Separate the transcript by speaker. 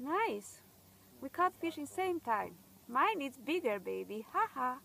Speaker 1: Nice. We caught fish in same time. Mine is bigger, baby. Ha ha.